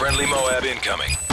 Friendly Moab incoming.